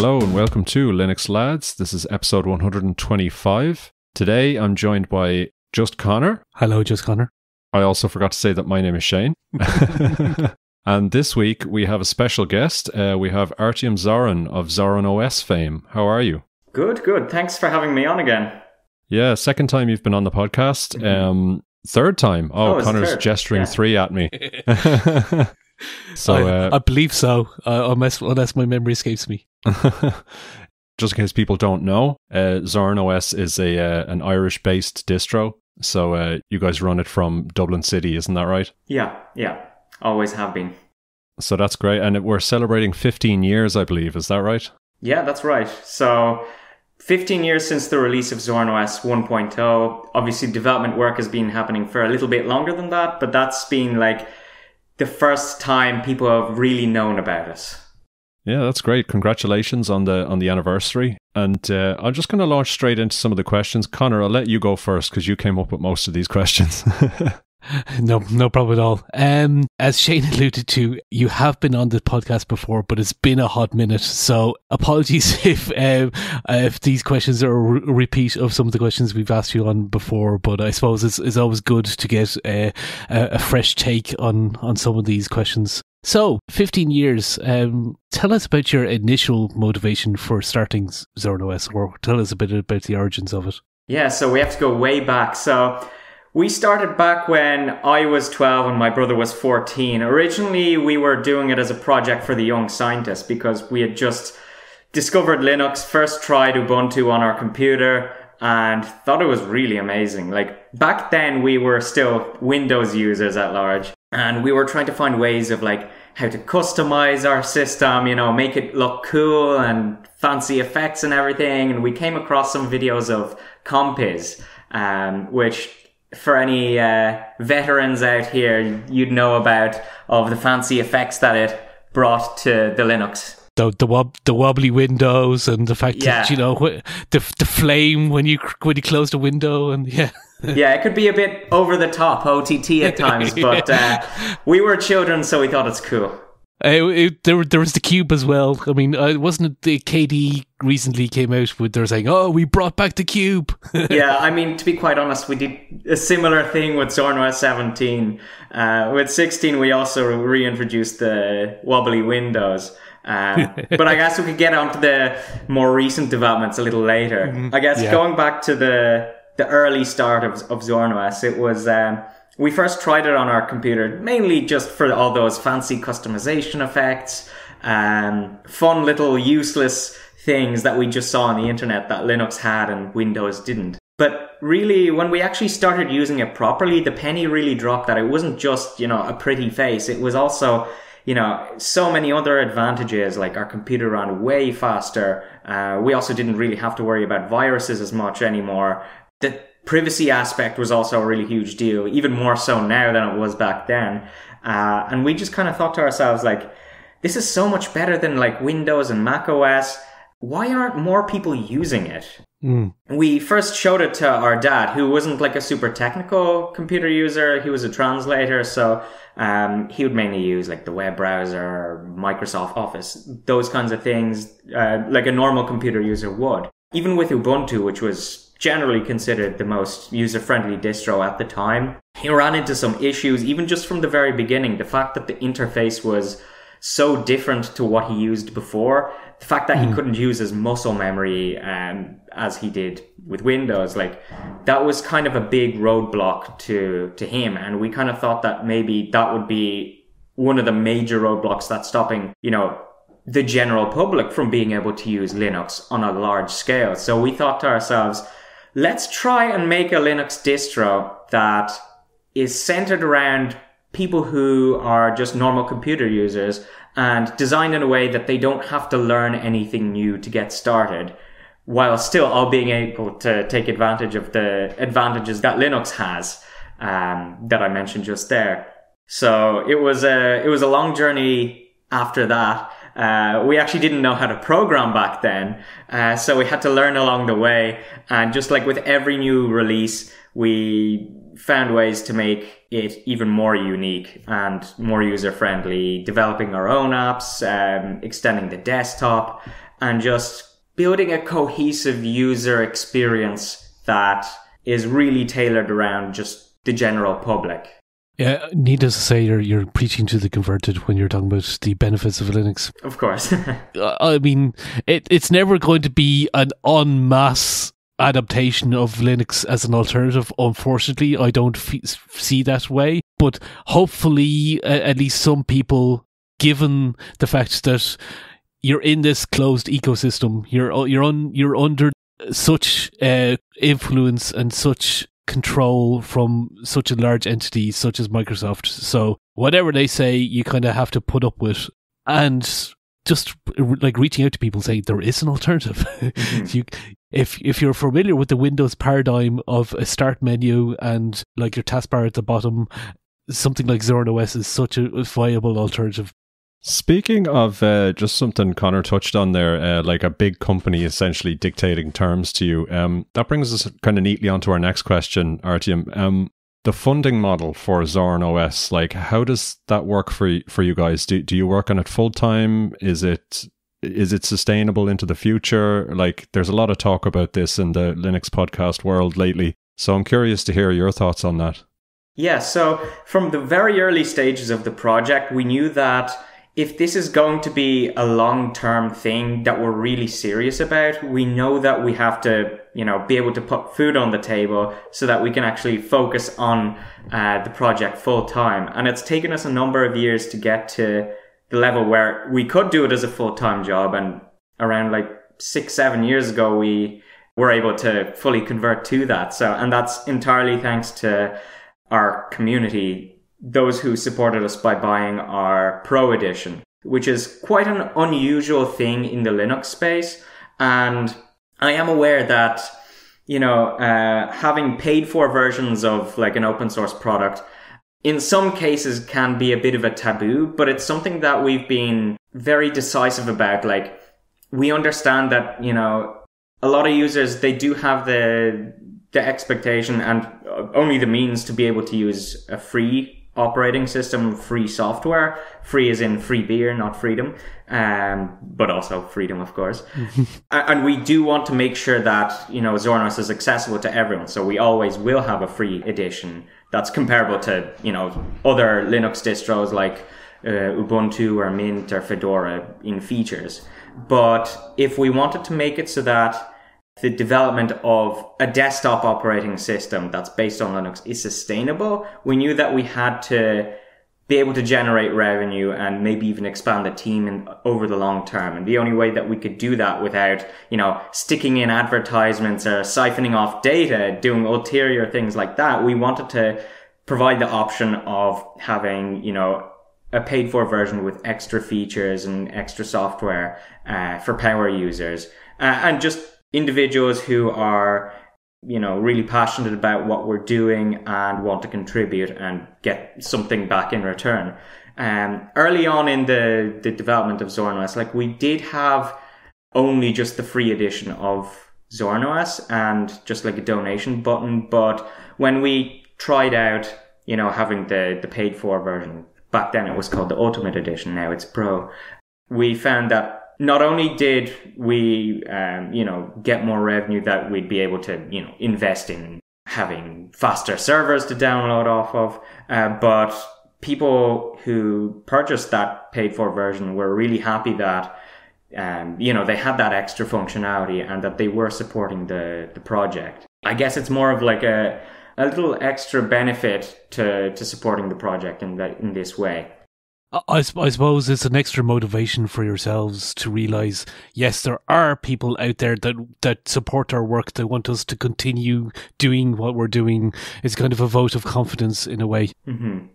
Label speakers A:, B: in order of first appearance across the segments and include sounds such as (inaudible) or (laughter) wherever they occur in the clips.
A: Hello and welcome to Linux Lads. This is episode 125. Today I'm joined by Just Conor.
B: Hello, Just Conor.
A: I also forgot to say that my name is Shane. (laughs) and this week we have a special guest. Uh, we have Artyom Zorin of Zorin OS fame. How are you?
C: Good, good. Thanks for having me on again.
A: Yeah, second time you've been on the podcast. Um, third time. Oh,
C: Oh, Conor's
A: gesturing
C: Yeah.
A: three at me. (laughs) (laughs) so,
B: I,
A: uh,
B: I believe so, uh, unless, unless my memory escapes me. (laughs)
A: just in case people don't know, uh, Zorin OS is a uh, an Irish based distro. So uh, you guys run it from Dublin City, isn't that right?
C: Yeah, yeah. Always have been.
A: So that's great, and we're celebrating 15 years, I believe. Is that right?
C: Yeah, that's right. So, 15 years since the release of Zorin OS 1.0. Obviously, development work has been happening for a little bit longer than that, but that's been like the first time people have really known about us.
A: Yeah, that's great. Congratulations on the on the anniversary. And uh, I'm just going to launch straight into some of the questions. Conor, I'll let you go first because you came up with most of these questions. (laughs) (laughs)
B: No, no problem at all. Um, as Shane (laughs) alluded to, you have been on the podcast before, but it's been a hot minute. So apologies (laughs) if um, if these questions are a repeat of some of the questions we've asked you on before. But I suppose it's, it's always good to get a, a, fresh take on on some of these questions. So, 15 years. Um, tell us about your initial motivation for starting Zorin OS, or tell us a bit about the origins of it.
C: Yeah, so we have to go way back. So we started back when I was 12 and my brother was 14. Originally, we were doing it as a project for the young scientists because we had just discovered Linux, first tried Ubuntu on our computer and thought it was really amazing. Like back then we were still Windows users at large and we were trying to find ways of like how to customize our system, you know, make it look cool and fancy effects and everything. And we came across some videos of Compiz, um, which for any uh, veterans out here, you'd know about of the fancy effects that it brought to the Linux.
B: the the, wob- the wobbly windows and the fact that you know the the flame when you when you close the window and yeah (laughs)
C: yeah, it could be a bit over the top OTT at (laughs) times, but uh, we were children, so we thought it's cool.
B: Uh, it, there there was the cube as well. I mean, uh, wasn't it the KDE recently came out with they're saying, "Oh, we brought back the cube." (laughs)
C: yeah, I mean, to be quite honest, we did a similar thing with Zorin OS 17. Uh, with 16, we also reintroduced the wobbly windows. Uh, (laughs) but I guess we could get onto the more recent developments a little later. I guess
B: Yeah.
C: going back to the the early start of, of Zorin OS, it was um, we first tried it on our computer mainly just for all those fancy customization effects, um, fun little useless things that we just saw on the internet that Linux had and Windows didn't. But really, when we actually started using it properly, the penny really dropped that it wasn't just, you know, a pretty face. It was also, you know, so many other advantages, like our computer ran way faster. Uh, we also didn't really have to worry about viruses as much anymore. The privacy aspect was also a really huge deal, even more so now than it was back then. Uh, and we just kind of thought to ourselves, like, this is so much better than like Windows and Mac OS. Why aren't more people using it?
B: Mm.
C: we first showed it to our dad, who wasn't like a super technical computer user. He was a translator, so um, he would mainly use like the web browser, Microsoft Office, those kinds of things, uh, like a normal computer user would. Even with Ubuntu, which was generally considered the most user-friendly distro at the time, he ran into some issues, even just from the very beginning. The fact that the interface was so different to what he used before. The fact that he couldn't use his muscle memory um, as he did with Windows, like that was kind of a big roadblock to to him. And we kind of thought that maybe that would be one of the major roadblocks that's stopping, you know, the general public from being able to use Linux on a large scale. So we thought to ourselves, let's try and make a Linux distro that is centered around people who are just normal computer users and designed in a way that they don't have to learn anything new to get started while still all being able to take advantage of the advantages that Linux has um, that I mentioned just there. So it was a it was a long journey after that. Uh, we actually didn't know how to program back then, uh, so we had to learn along the way. And just like with every new release, we found ways to make it even more unique and more user friendly, developing our own apps, um, extending the desktop. and just building a cohesive user experience that is really tailored around just the general public.
B: Yeah, needless to say, you're you're preaching to the converted when you're talking about the benefits of Linux.
C: Of course. (laughs)
B: I mean, it it's never going to be an en masse adaptation of Linux as an alternative. Unfortunately, I don't f- see that way. But hopefully, uh, at least some people, given the fact that you're in this closed ecosystem, you're you're on you're under such uh, influence and such control from such a large entity such as Microsoft. So whatever they say, you kind of have to put up with, and just like reaching out to people saying there is an alternative. Mm-hmm. (laughs) you, if if you're familiar with the Windows paradigm of a start menu and like your taskbar at the bottom, something like Zorin OS is such a viable alternative.
A: Speaking of uh, just something Conor touched on there, uh, like a big company essentially dictating terms to you, um, that brings us kind of neatly onto our next question, Artyom. Um, the funding model for Zorin OS, like how does that work for for you guys? Do do you work on it full time? Is it is it sustainable into the future? Like, there's a lot of talk about this in the Linux podcast world lately. So I'm curious to hear your thoughts on that.
C: Yeah, so from the very early stages of the project, we knew that if this is going to be a long term thing that we're really serious about, we know that we have to, you know, be able to put food on the table so that we can actually focus on uh, the project full time. And it's taken us a number of years to get to the level where we could do it as a full time job. And around like six, seven years ago, we were able to fully convert to that. So, and that's entirely thanks to our community those who supported us by buying our Pro Edition, which is quite an unusual thing in the Linux space. And I am aware that, you know, uh, having paid for versions of like an open source product in some cases can be a bit of a taboo, but it's something that we've been very decisive about. Like, we understand that, you know, a lot of users, they do have the, the expectation and only the means to be able to use a free operating system free software. Free is in free beer, not freedom, um, but also freedom, of course. (laughs) and we do want to make sure that you know Zorin OS is accessible to everyone. So we always will have a free edition that's comparable to you know other Linux distros like uh, Ubuntu or Mint or Fedora in features. But if we wanted to make it so that the development of a desktop operating system that's based on Linux is sustainable, we knew that we had to be able to generate revenue and maybe even expand the team in, over the long term. And the only way that we could do that without, you know, sticking in advertisements or siphoning off data, doing ulterior things like that, we wanted to provide the option of having, you know, a paid for version with extra features and extra software uh, for power users. Uh, and just individuals who are you know really passionate about what we're doing and want to contribute and get something back in return. Um, early on in the the development of Zorin OS like we did have only just the free edition of Zorin OS and just like a donation button but when we tried out you know having the the paid for version back then it was called the ultimate edition now it's pro we found that not only did we, um, you know, get more revenue that we'd be able to, you know, invest in having faster servers to download off of, uh, but people who purchased that paid for version were really happy that, um, you know, they had that extra functionality and that they were supporting the, the project. I guess it's more of like a, a little extra benefit to, to supporting the project in that, in this way.
B: I, I suppose it's an extra motivation for yourselves to realize, yes, there are people out there that that support our work. They want us to continue doing what we're doing. It's kind of a vote of confidence in a way.
C: Mm-hmm.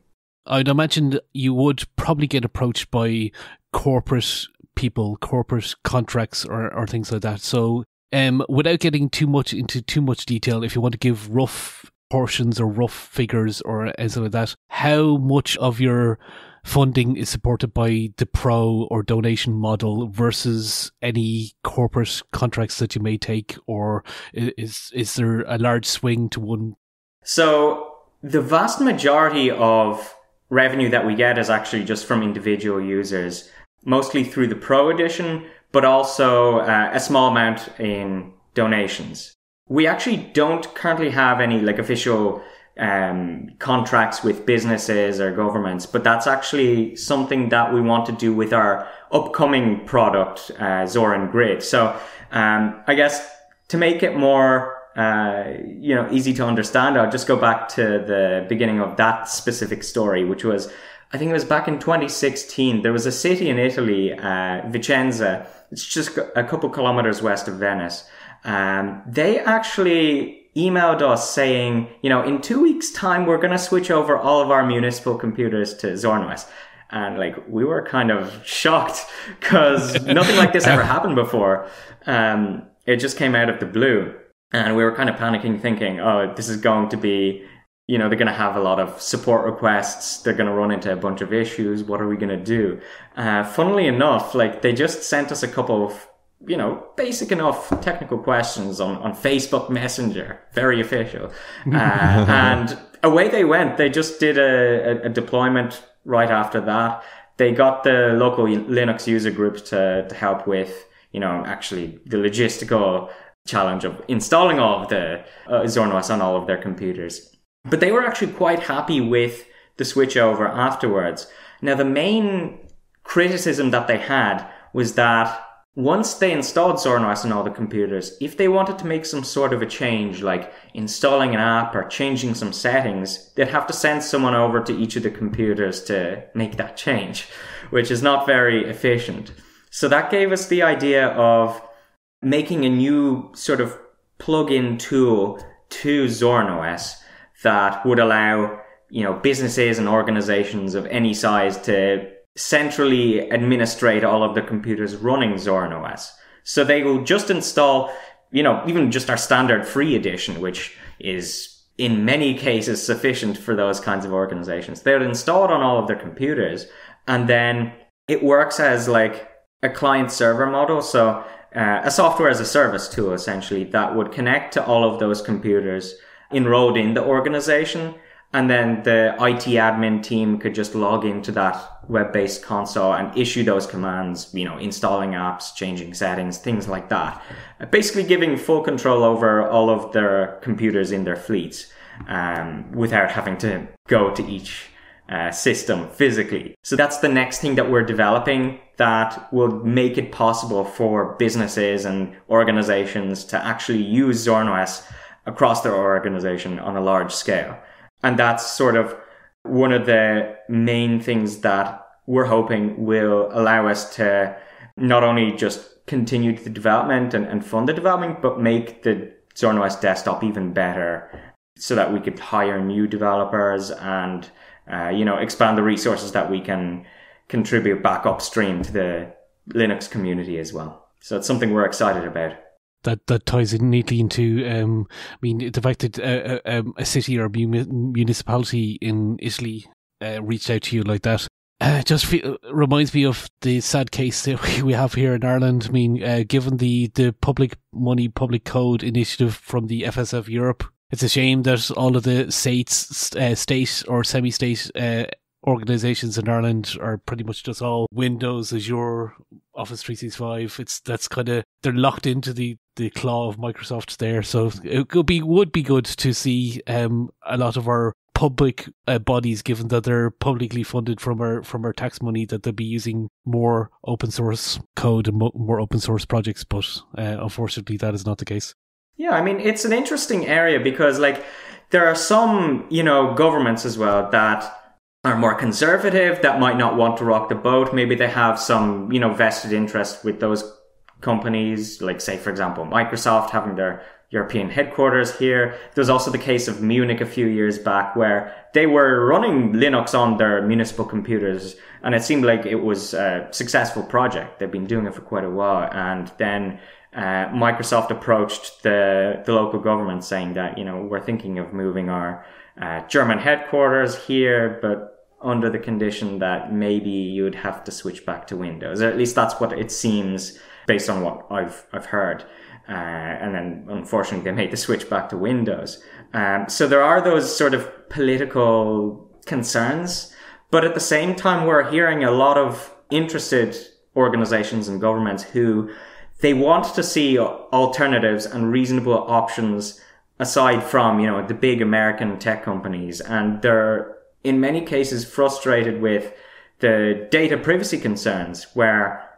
B: I'd imagine you would probably get approached by corporate people, corporate contracts, or, or things like that. So, um, without getting too much into too much detail, if you want to give rough portions or rough figures or anything like that, how much of your funding is supported by the pro or donation model versus any corporate contracts that you may take, or is is there a large swing to one?
C: So the vast majority of revenue that we get is actually just from individual users, mostly through the pro edition, but also uh, a small amount in donations. We actually don't currently have any like official um, contracts with businesses or governments, but that's actually something that we want to do with our upcoming product, uh, Grid. So, um, I guess to make it more, uh, you know, easy to understand, I'll just go back to the beginning of that specific story, which was, I think it was back in 2016. There was a city in Italy, uh, Vicenza. It's just a couple kilometers west of Venice. Um, they actually emailed us saying, you know, in two weeks' time, we're going to switch over all of our municipal computers to Zorin OS. And like, we were kind of shocked because nothing like this ever (laughs) happened before. Um, it just came out of the blue. And we were kind of panicking, thinking, oh, this is going to be, you know, they're going to have a lot of support requests. They're going to run into a bunch of issues. What are we going to do? Uh, funnily enough, like, they just sent us a couple of you know, basic enough technical questions on, on Facebook Messenger, very official. Uh, (laughs) and away they went. They just did a, a, deployment right after that. They got the local Linux user groups to, to help with, you know, actually the logistical challenge of installing all of the uh, Zorin OS on all of their computers. But they were actually quite happy with the switchover afterwards. Now, the main criticism that they had was that once they installed Zorin OS on all the computers, if they wanted to make some sort of a change, like installing an app or changing some settings, they'd have to send someone over to each of the computers to make that change, (laughs) which is not very efficient. So that gave us the idea of making a new sort of plug-in tool to Zorin OS that would allow, you know, businesses and organizations of any size to centrally administrate all of the computers running Zorin OS. So they will just install, you know, even just our standard free edition, which is in many cases sufficient for those kinds of organizations. They'll install it on all of their computers and then it works as like a client server model. So uh, a software as a service tool essentially that would connect to all of those computers enrolled in the organization and then the IT admin team could just log into that web-based console and issue those commands, you know, installing apps, changing settings, things like that. Basically giving full control over all of their computers in their fleets um, without having to go to each uh, system physically. So that's the next thing that we're developing that will make it possible for businesses and organizations to actually use Zorin OS across their organization on a large scale. And that's sort of one of the main things that we're hoping will allow us to not only just continue the development and, and fund the development, but make the Zorin OS desktop even better so that we could hire new developers and, uh, you know, expand the resources that we can contribute back upstream to the Linux community as well. So it's something we're excited about
B: that that ties in neatly into um, I mean the fact that uh, uh um, a city or a municipality in Italy uh, reached out to you like that. Uh, just feel, reminds me of the sad case that (laughs) we have here in Ireland. I mean, given the, the public money, public code initiative from the FSF Europe, it's a shame that all of the states, state or semi-state organizations in Ireland are pretty much just all Windows, Azure, Office 365. It's that's kind of they're locked into the the claw of Microsoft there. So it could be would be good to see um a lot of our public uh, bodies, given that they're publicly funded from our from our tax money, that they'll be using more open source code and mo- more open source projects. But uh, unfortunately, that is not the case.
C: Yeah, I mean it's an interesting area because like there are some you know governments as well that are more conservative that might not want to rock the boat. Maybe they have some, you know, vested interest with those companies, like say, for example, Microsoft having their European headquarters here. There's also the case of Munich a few years back where they were running Linux on their municipal computers and it seemed like it was a successful project. They've been doing it for quite a while. And then uh, Microsoft approached the, the local government saying that, you know, we're thinking of moving our uh, German headquarters here, but under the condition that maybe you'd have to switch back to Windows. Or at least that's what it seems based on what I've I've heard. Uh, and then unfortunately they made the switch back to Windows. Um, so there are those sort of political concerns, but at the same time we're hearing a lot of interested organizations and governments who they want to see alternatives and reasonable options aside from, you know, the big American tech companies. And they're in many cases frustrated with the data privacy concerns where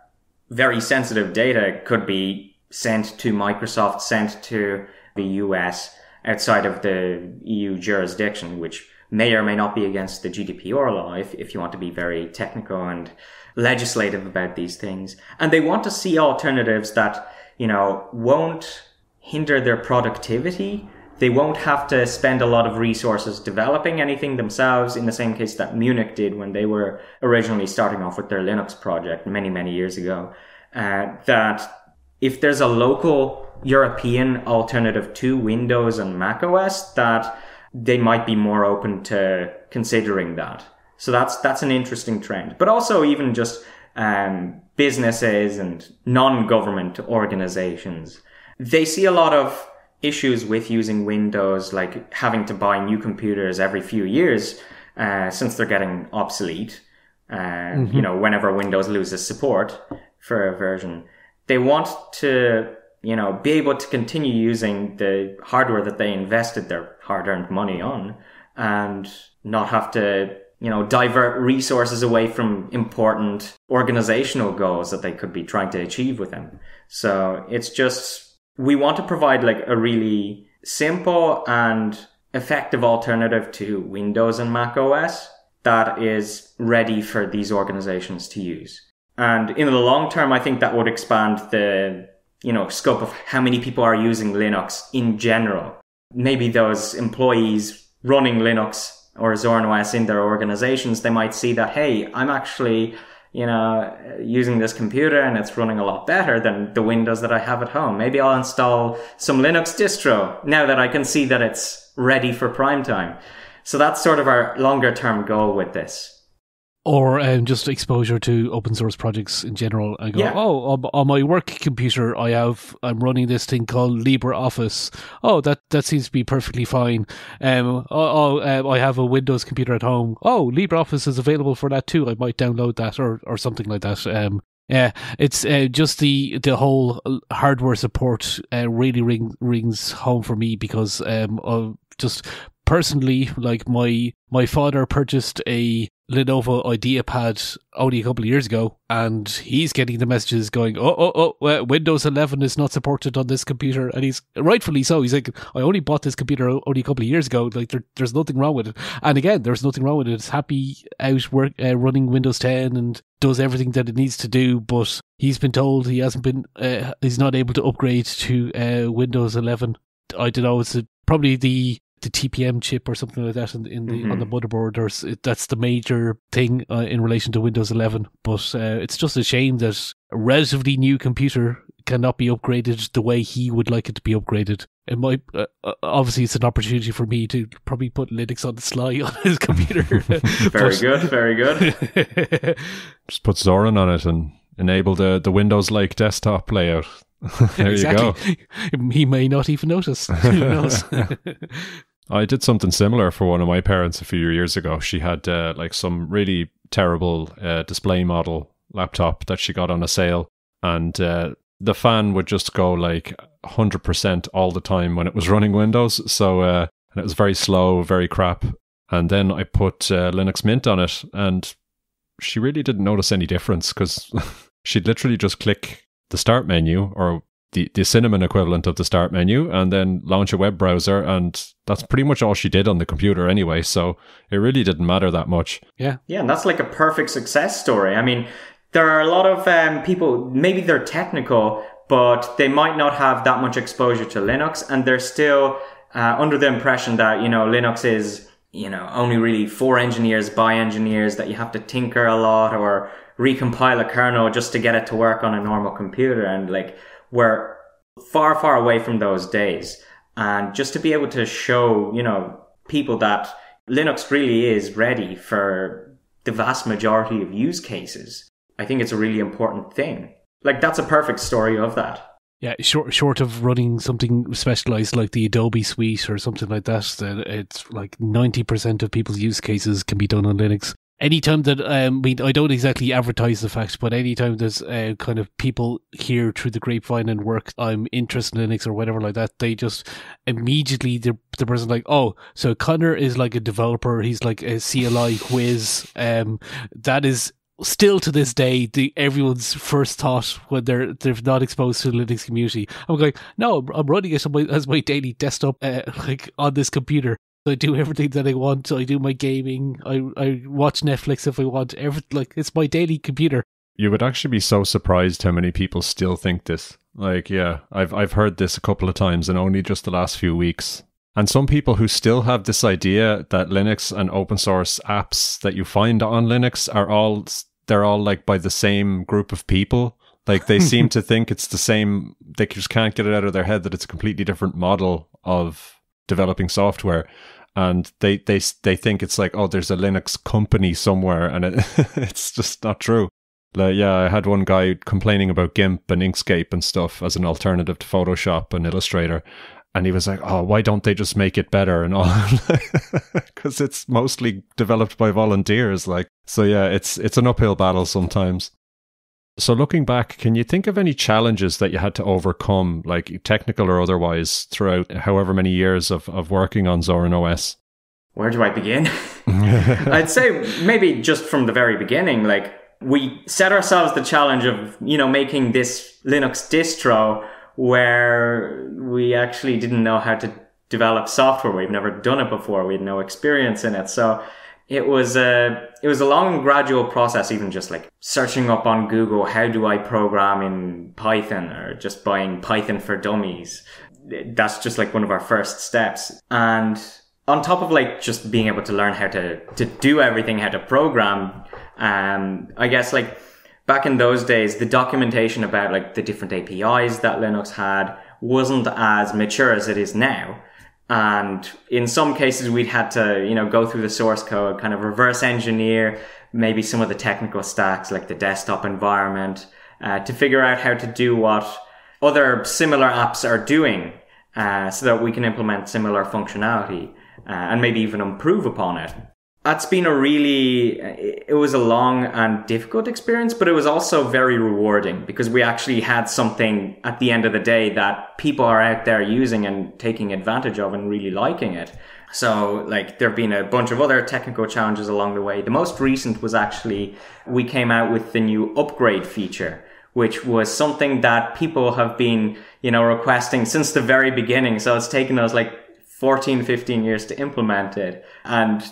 C: very sensitive data could be sent to Microsoft, sent to the US outside of the EU jurisdiction, which may or may not be against the GDPR law if, if you want to be very technical and legislative about these things. And they want to see alternatives that, you know, won't hinder their productivity. They won't have to spend a lot of resources developing anything themselves in the same case that Munich did when they were originally starting off with their Linux project many, many years ago. Uh, that if there's a local European alternative to Windows and Mac OS, that they might be more open to considering that. So that's that's an interesting trend. But also even just um, businesses and non-government organizations, they see a lot of issues with using Windows, like having to buy new computers every few years, uh, since they're getting obsolete. Uh, mm-hmm. You know, whenever Windows loses support for a version, they want to you know, be able to continue using the hardware that they invested their hard earned money on and not have to, you know, divert resources away from important organizational goals that they could be trying to achieve with them. So it's just, we want to provide like a really simple and effective alternative to Windows and Mac OS that is ready for these organizations to use. And in the long term, I think that would expand the you know, scope of how many people are using Linux in general. Maybe those employees running Linux or Zorin OS in their organizations, they might see that, hey, I'm actually, you know, using this computer and it's running a lot better than the Windows that I have at home. Maybe I'll install some Linux distro now that I can see that it's ready for prime time. So that's sort of our longer term goal with this
B: or um, just exposure to open source projects in general. I go, yeah. oh, on, on, my work computer, I have I'm running this thing called LibreOffice. Oh, that that seems to be perfectly fine. Um, oh, oh uh, I have a Windows computer at home. Oh, LibreOffice is available for that too. I might download that or or something like that. Um, yeah, it's uh, just the the whole hardware support uh, really ring, rings home for me because um, of just personally, like my my father purchased a Lenovo IdeaPad only a couple of years ago, and he's getting the messages going, "Oh, oh, oh, Windows 11 is not supported on this computer," and he's rightfully so. He's like, "I only bought this computer only a couple of years ago. Like, there, there's nothing wrong with it." And again, there's nothing wrong with it. It's happy out work uh, running Windows 10 and does everything that it needs to do. But he's been told he hasn't been, uh, he's not able to upgrade to uh, Windows 11. I don't know. It's probably the the TPM chip or something like that in, in the mm-hmm. on the mm-hmm. motherboard. That's the major thing uh, in relation to Windows 11. But uh, it's just a shame that a relatively new computer cannot be upgraded the way he would like it to be upgraded. It might uh, uh obviously it's an opportunity for me to probably put Linux on the sly (laughs) on his computer. (laughs)
C: very good, very good. (laughs)
A: Just put Zorin on it and enable the the Windows like desktop layout. there exactly. you
B: go. He may not even notice. Who knows?
A: I did something similar for one of my parents a few years ago. She had uh, like some really terrible uh, display model laptop that she got on a sale, and uh, the fan would just go like 100% all the time when it was (laughs) running Windows. So, uh, and it was very slow, very crap. And then I put uh, Linux Mint on it, and she really didn't notice any difference because (laughs) she'd literally just click the start menu or the, the cinnamon equivalent of the start menu and then launch a web browser. And that's pretty much all she did on the computer anyway. So it really didn't matter that much.
B: Yeah.
C: Yeah and that's like a perfect success story. I mean there are a lot of um, people maybe they're technical but they might not have that much exposure to linux. And they're still uh, under the impression that you know linux is you know only really for engineers by engineers that you have to tinker a lot or recompile a kernel just to get it to work on a normal computer. And like we're far, far away from those days. And just to be able to show, you know, people that Linux really is ready for the vast majority of use cases, I think it's a really important thing. Like, that's a perfect story of that.
B: Yeah, short short of running something specialized like the Adobe Suite or something like that, it's like ninety percent of people's use cases can be done on Linux. Anytime that um, I mean, I don't exactly advertise the fact, but anytime there's uh, kind of people hear through the grapevine and work, I'm interested in Linux or whatever like that. They just immediately the the person like, oh, so Conor is like a developer. He's like a CLI whiz. Um, that is still to this day the everyone's first thought when they're they're not exposed to the Linux community. I'm going, no, I'm running it as my daily desktop, uh, (laughs) like on this computer. I do everything that I want. I do my gaming. I I watch Netflix if I want. Every like it's my daily computer.
A: You would actually be so surprised how many people still think this. Like, yeah, I've I've heard this a couple of times, and only just the last few weeks. And some people who still have this idea that Linux and open source apps that you find on Linux are all they're all like by the same group of people. Like they (laughs) seem to think it's the same. They just can't get it out of their head that it's a completely different model of developing software and they they they think it's like oh there's a linux company somewhere and it, (laughs) it's just not true. Like, yeah i had one guy complaining about gimp and inkscape and stuff as an alternative to photoshop and illustrator and he was like oh why don't they just make it better? And all (laughs) because it's mostly developed by volunteers like so yeah it's it's an uphill battle sometimes so, looking back, can you think of any challenges that you had to overcome, like technical or otherwise, throughout however many years of, of working on Zorin OS?
C: Where do I begin? (laughs) I'd say maybe just from the very beginning, like we set ourselves the challenge of, you know, making this Linux distro where we actually didn't know how to develop software. We've never done it before. We had no experience in it. So it was a it was a long gradual process even just like searching up on google how do i program in python or just buying python for dummies? That's just like one of our first steps. And on top of like just being able to learn how to to do everything how to program um i guess like back in those days the documentation about like the different apis that linux had wasn't as mature as it is now and in some cases, we'd had to, you know, go through the source code, kind of reverse engineer maybe some of the technical stacks like the desktop environment uh, to figure out how to do what other similar apps are doing uh, so that we can implement similar functionality uh, and maybe even improve upon it that's been a really it was a long and difficult experience but it was also very rewarding because we actually had something at the end of the day that people are out there using and taking advantage of and really liking it. So like there have been a bunch of other technical challenges along the way. The most recent was actually we came out with the new upgrade feature which was something that people have been you know requesting since the very beginning. So it's taken us like 14 15 years to implement it. And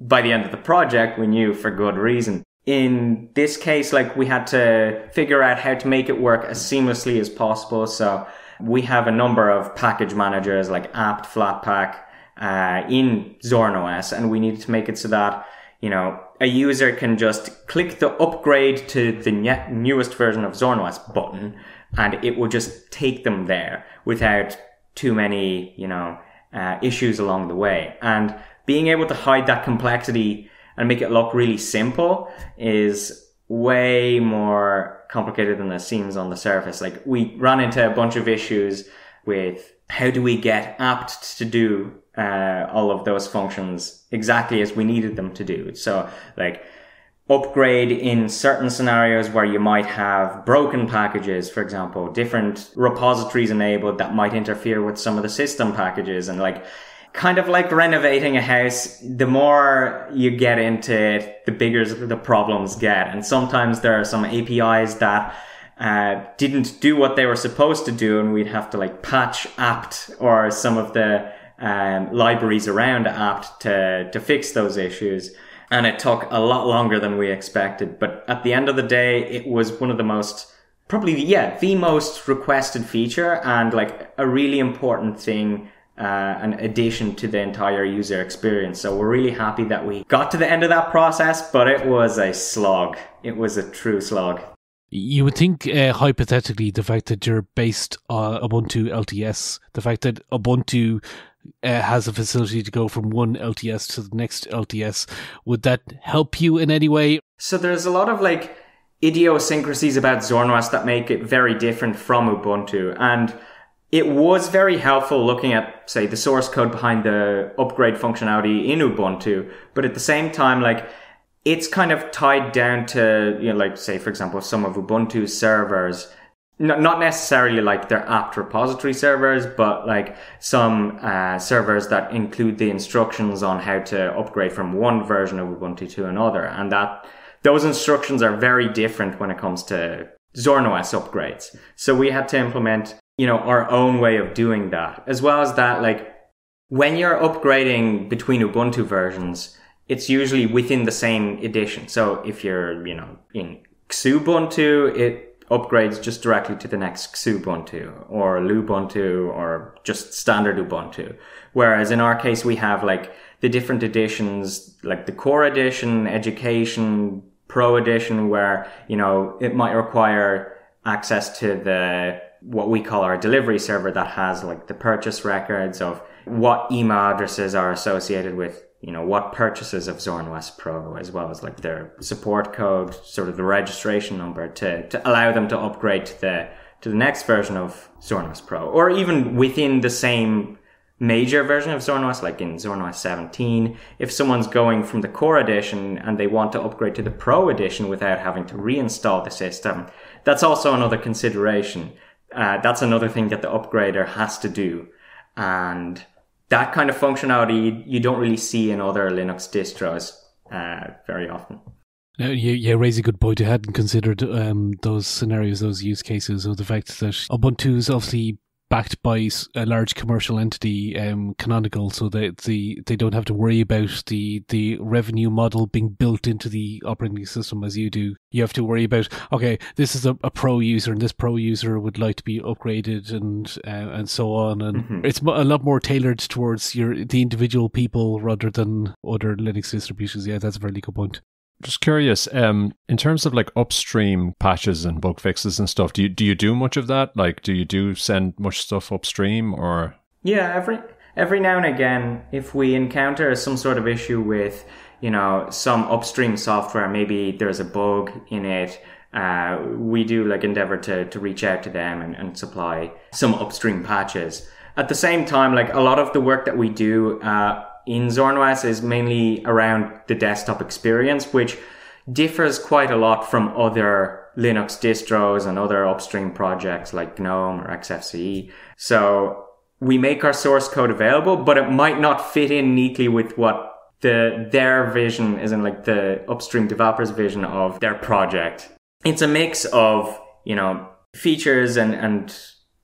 C: by the end of the project, we knew for good reason. In this case, like we had to figure out how to make it work as seamlessly as possible. So we have a number of package managers like apt, flatpak, uh, in Zorin OS, and we needed to make it so that, you know, a user can just click the upgrade to the newest version of Zorin OS button, and it will just take them there without too many, you know, uh, issues along the way. And being able to hide that complexity and make it look really simple is way more complicated than it seems on the surface. Like we ran into a bunch of issues with how do we get apt to do uh, all of those functions exactly as we needed them to do. So like upgrade in certain scenarios where you might have broken packages, for example, different repositories enabled that might interfere with some of the system packages and like kind of like renovating a house. The more you get into it, the bigger the problems get. And sometimes there are some APIs that uh, didn't do what they were supposed to do, and we'd have to like patch apt or some of the um, libraries around apt to to fix those issues. And it took a lot longer than we expected. But at the end of the day, it was one of the most probably yeah the most requested feature and like a really important thing uh, an addition to the entire user experience. So we're really happy that we got to the end of that process, but it was a slog. It was a true slog.
B: You would think, uh, hypothetically, the fact that you're based on Ubuntu LTS, the fact that Ubuntu uh, has a facility to go from one LTS to the next LTS, would that help you in any way?
C: So there's a lot of like idiosyncrasies about ZorinOS that make it very different from Ubuntu. And it was very helpful looking at, say, the source code behind the upgrade functionality in Ubuntu, but at the same time, like, it's kind of tied down to, you know, like say, for example, some of Ubuntu's servers, not, not necessarily like their apt repository servers, but like some uh, servers that include the instructions on how to upgrade from one version of Ubuntu to another. And that those instructions are very different when it comes to Zorin OS upgrades. So we had to implement, you know, our own way of doing that. As well as that, like when you're upgrading between Ubuntu versions, it's usually within the same edition. So if you're, you know, in Xubuntu, it upgrades just directly to the next Xubuntu or Lubuntu or just standard Ubuntu. Whereas in our case, we have like the different editions, like the core edition, education, pro edition, where, you know, it might require access to the, what we call our delivery server that has like the purchase records of what email addresses are associated with you know what purchases of Zorin OS Pro, as well as like their support code, sort of the registration number to to allow them to upgrade to the to the next version of Zorin OS Pro, or even within the same major version of Zorin OS, like in Zorin OS 17. If someone's going from the core edition and they want to upgrade to the Pro edition without having to reinstall the system, that's also another consideration. Uh, that's another thing that the upgrader has to do, and that kind of functionality you don't really see in other Linux distros uh, very often.
B: Now, you, you raise a good point. I hadn't considered um, those scenarios, those use cases, or the fact that Ubuntu is obviously backed by a large commercial entity, um, Canonical, so that the they don't have to worry about the the revenue model being built into the operating system as you do. You have to worry about okay, this is a, a pro user, and this pro user would like to be upgraded, and uh, and so on, and mm-hmm. it's a lot more tailored towards your the individual people rather than other Linux distributions. Yeah, that's a very good point.
A: Just curious, um, in terms of like upstream patches and bug fixes and stuff, do you do you do much of that? Like, do you do send much stuff upstream or?
C: Yeah, every every now and again, if we encounter some sort of issue with, you know, some upstream software, maybe there's a bug in it, uh, we do like endeavor to to reach out to them and, and supply some upstream patches. At the same time, like a lot of the work that we do, uh, in Zorin OS is mainly around the desktop experience, which differs quite a lot from other Linux distros and other upstream projects like GNOME or XFCE. So we make our source code available, but it might not fit in neatly with what the their vision is in like the upstream developers vision of their project. It's a mix of, you know, features and, and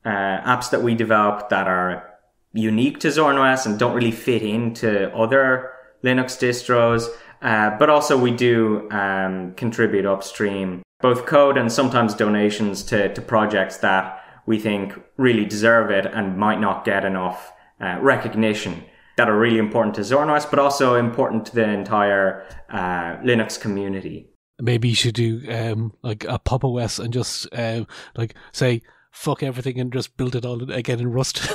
C: uh, apps that we develop that are unique to Zorin OS and don't really fit into other Linux distros. Uh, but also we do um, contribute upstream both code and sometimes donations to, to projects that we think really deserve it and might not get enough uh, recognition that are really important to Zorin OS, but also important to the entire uh, Linux community.
B: Maybe you should do um, like a Pop OS and just uh, like say fuck everything and just build it all again in Rust. (laughs)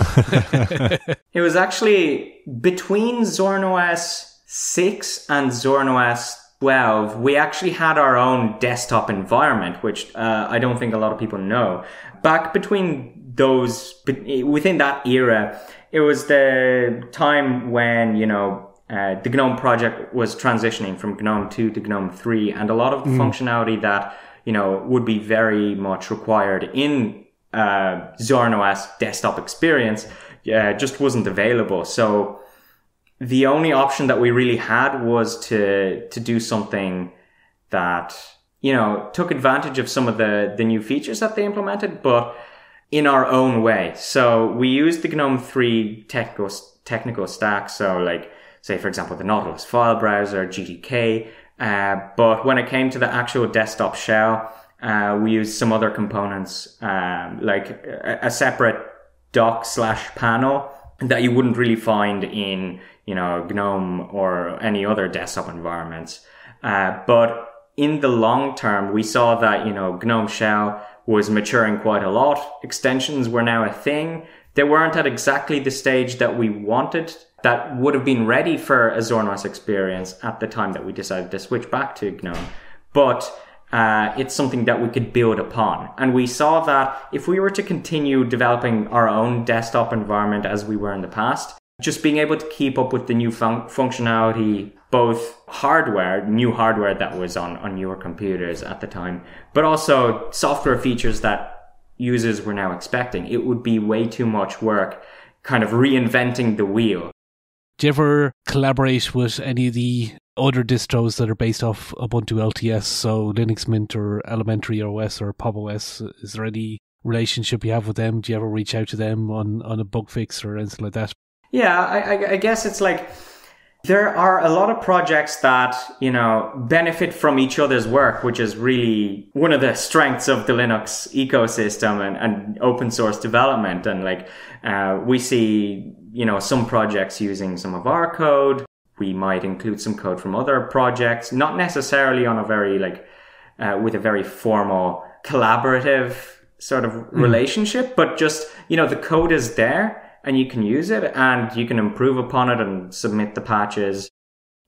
C: it was actually between Zorin OS 6 and Zorin OS 12, we actually had our own desktop environment, which uh, I don't think a lot of people know. Back between those, within that era, it was the time when, you know, uh, the GNOME project was transitioning from GNOME 2 to GNOME 3, and a lot of the mm. functionality that, you know, would be very much required in uh, desktop experience uh, just wasn't available. So the only option that we really had was to to do something that you know took advantage of some of the the new features that they implemented, but in our own way. So we used the GNOME 3 technical technical stack. So like say for example the Nautilus file browser, GTK. Uh, but when it came to the actual desktop shell, uh, we use some other components, um, like a, a, separate dock slash panel that you wouldn't really find in, you know, GNOME or any other desktop environments. Uh, but in the long term, we saw that, you know, GNOME Shell was maturing quite a lot. Extensions were now a thing. They weren't at exactly the stage that we wanted that would have been ready for a Zorin OS experience at the time that we decided to switch back to GNOME. But uh, it's something that we could build upon. And we saw that if we were to continue developing our own desktop environment as we were in the past, just being able to keep up with the new fun- functionality, both hardware, new hardware that was on, on newer computers at the time, but also software features that users were now expecting. It would be way too much work kind of reinventing the wheel.
B: Do you ever collaborate with any of the other distros that are based off Ubuntu LTS, so Linux Mint or Elementary OS or Pop OS? Is there any relationship you have with them? Do you ever reach out to them on, on a bug fix or anything like that?
C: Yeah, I, I guess it's like there are a lot of projects that you know benefit from each other's work which is really one of the strengths of the linux ecosystem and, and open source development and like uh, we see you know some projects using some of our code we might include some code from other projects not necessarily on a very like uh, with a very formal collaborative sort of mm. relationship but just you know the code is there and you can use it and you can improve upon it and submit the patches.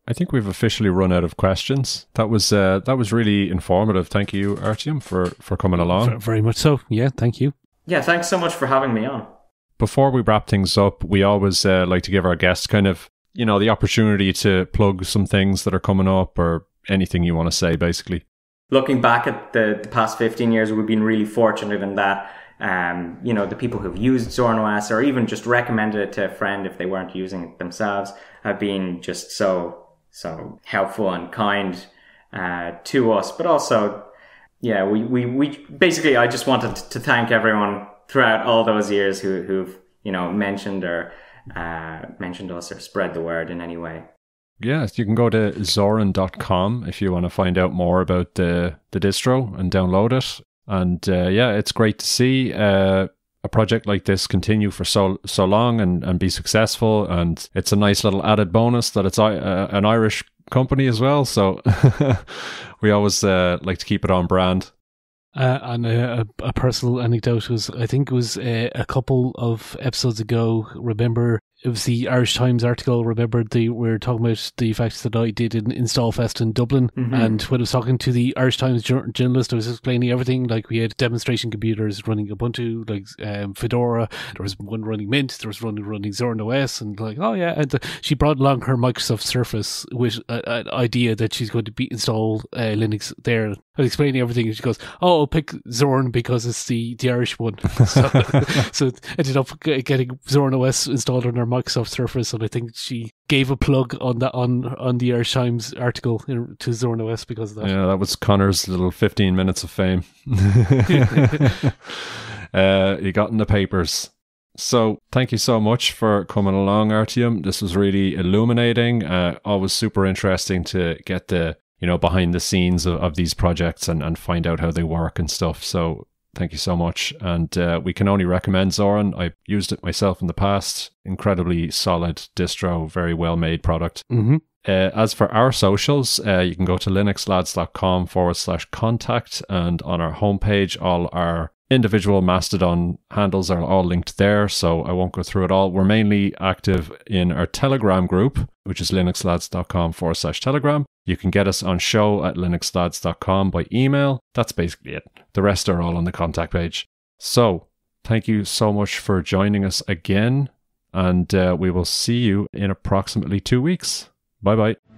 A: I think we've officially run out of questions. That was uh, that was really informative. Thank you, Artyom, for for coming along.
B: Very much so. Yeah, thank you.
C: Yeah, thanks so much for having me on.
A: Before we wrap things up, we always uh, like to give our guests kind of you know the opportunity to plug some things that are coming up or anything you want to say, basically.
C: Looking back at the, the past 15 years, we've been really fortunate in that um, you know, the people who've used Zorin OS or even just recommended it to a friend if they weren't using it themselves have been just so, so helpful and kind uh, to us. But also, yeah, we, we, we basically, I just wanted to thank everyone throughout all those years who, who've, you know, mentioned or uh, mentioned us or spread the word in any way.
A: Yes, you can go to zorin.com if you want to find out more about the, the distro and download it. And uh, yeah, it's great to see uh, a project like this continue for so so long and, and be successful. And it's a nice little added bonus that it's uh, an Irish company as well. So (laughs) we always uh, like to keep it on brand.
B: Uh, and a, a, personal anecdote was I think it was a, uh, a couple of episodes ago. Remember it was the Irish Times article. Remember, they were talking about the fact that I did an install fest in Dublin, mm-hmm. and when I was talking to the Irish Times journalist, I was explaining everything. Like we had demonstration computers running Ubuntu, like um, Fedora. There was one running Mint. There was one running Zorin OS, and like, oh yeah. And the, she brought along her Microsoft Surface with an idea that she's going to be install uh, Linux there. I was explaining everything, and she goes, "Oh, I'll pick Zorin because it's the the Irish one." (laughs) so, (laughs) so ended up getting Zorin OS installed on her Microsoft Surface, and I think she gave a plug on that on on the Irish Times article to Zorin OS because of that.
A: Yeah, that was Conor's little fifteen minutes of fame. (laughs) uh, he got in the papers. So thank you so much for coming along, Artyom. This was really illuminating. Uh, always super interesting to get the you know behind the scenes of, of these projects and, and find out how they work and stuff. So Thank you so much. And uh, we can only recommend Zorin. I used it myself in the past. Incredibly solid distro, very well made product.
B: Mm-hmm.
A: Uh, as for our socials, uh, you can go to linuxlads.com forward slash contact. And on our homepage, all our individual Mastodon handles are all linked there, so I won't go through it all. We're mainly active in our Telegram group, which is linuxlads.com forward slash Telegram. You can get us on show at linuxlads.com by email. That's basically it. The rest are all on the contact page. So, thank you so much for joining us again, and uh, we will see you in approximately two weeks. Bye bye.